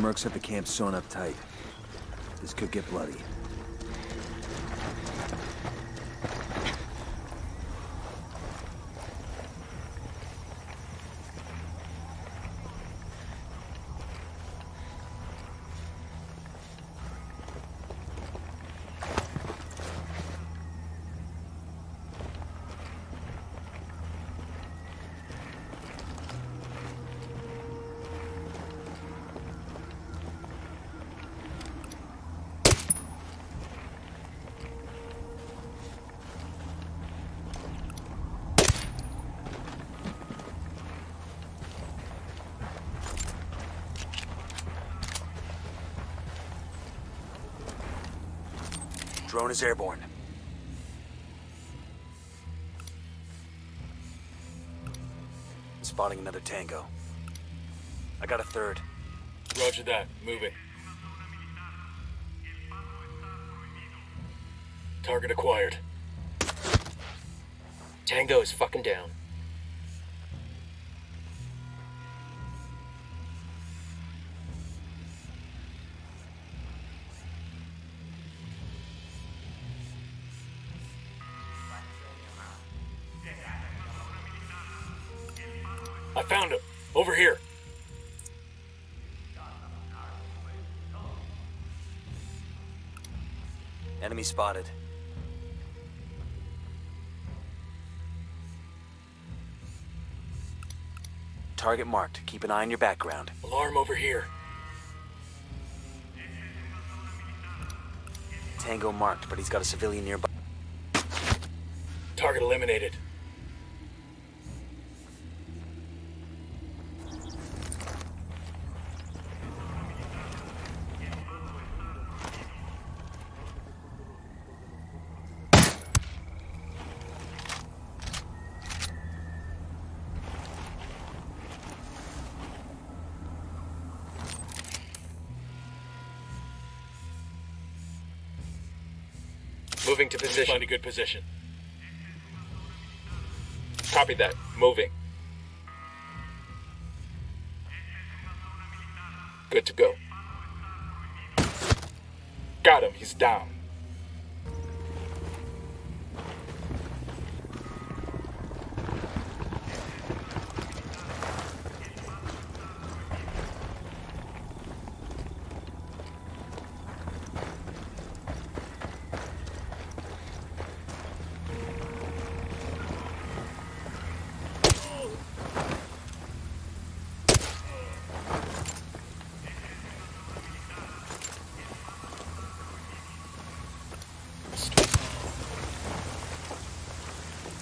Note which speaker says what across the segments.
Speaker 1: mercs have the camp sewn up tight. This could get bloody. Drone is airborne. Spotting another tango. I got a third.
Speaker 2: Roger that. Moving. Target acquired.
Speaker 3: Tango is fucking down.
Speaker 2: I found him. Over here.
Speaker 1: Enemy spotted. Target marked. Keep an eye on your background.
Speaker 2: Alarm over here.
Speaker 1: Tango marked, but he's got a civilian nearby.
Speaker 2: Target eliminated.
Speaker 3: Moving to
Speaker 2: Find
Speaker 3: position.
Speaker 2: a good position.
Speaker 3: Copy that. Moving. Good to go. Got him. He's down.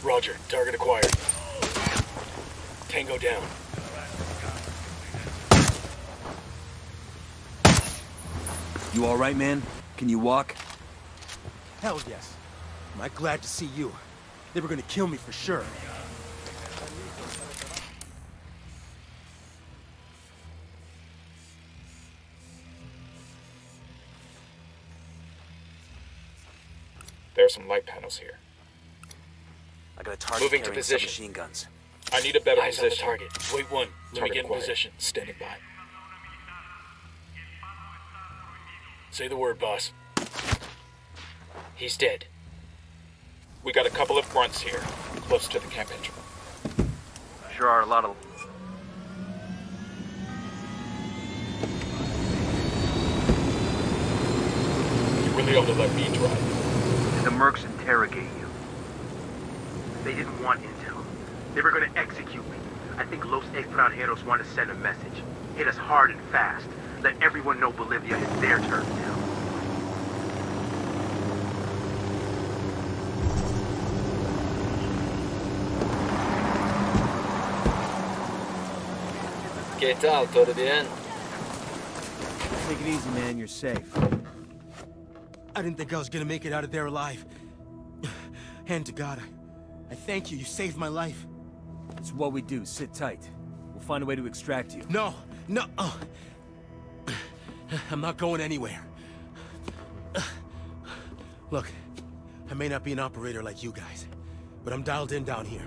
Speaker 2: Roger. Target acquired. Tango down.
Speaker 1: You alright, man? Can you walk?
Speaker 4: Hell yes. Am I glad to see you? They were gonna kill me for sure.
Speaker 3: There are some light panels here.
Speaker 1: I got a target
Speaker 3: Moving to position.
Speaker 1: submachine guns.
Speaker 3: I need a better
Speaker 2: Eyes on the
Speaker 3: position.
Speaker 2: target. Wait one. Let me get in
Speaker 3: acquired.
Speaker 2: position.
Speaker 3: Standing by.
Speaker 2: Say the word, boss.
Speaker 3: He's dead.
Speaker 5: We got a couple of grunts here, close to the camp engine.
Speaker 1: Sure are a lot of...
Speaker 5: You really ought to let me drive.
Speaker 6: The mercs interrogate you? They didn't want intel. They were gonna execute me. I think Los Extranjeros want to send a message. Hit us hard and fast. Let everyone know Bolivia is their turn now.
Speaker 3: ¿Qué tal? ¿Todo bien?
Speaker 1: Take it easy, man. You're safe.
Speaker 4: I didn't think I was gonna make it out of there alive. Hand to God, I, I thank you. You saved my life.
Speaker 1: It's what we do. Sit tight. We'll find a way to extract you.
Speaker 4: No, no. oh. I'm not going anywhere. Look, I may not be an operator like you guys, but I'm dialed in down here.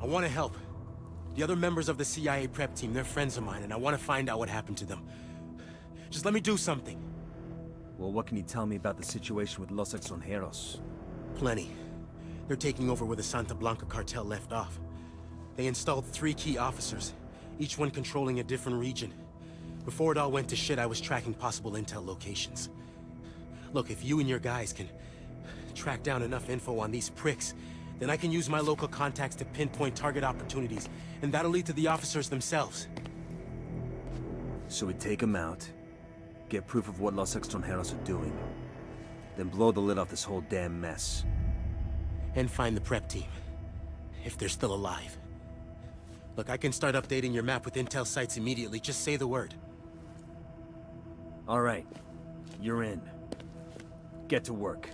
Speaker 4: I want to help. The other members of the CIA prep team, they're friends of mine, and I want to find out what happened to them. Just let me do something.
Speaker 1: Well, what can you tell me about the situation with Los Extranjeros?
Speaker 4: Plenty. They're taking over where the Santa Blanca cartel left off. They installed three key officers, each one controlling a different region. Before it all went to shit, I was tracking possible intel locations. Look, if you and your guys can track down enough info on these pricks, then I can use my local contacts to pinpoint target opportunities, and that'll lead to the officers themselves.
Speaker 1: So we take them out, get proof of what Los Extranjeros are doing, then blow the lid off this whole damn mess.
Speaker 4: And find the prep team, if they're still alive. Look, I can start updating your map with intel sites immediately, just say the word.
Speaker 1: All right, you're in. Get to work.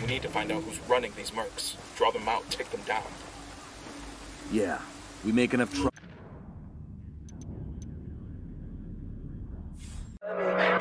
Speaker 5: We need to find out who's running these mercs. Draw them out, take them down.
Speaker 1: Yeah, we make enough trouble.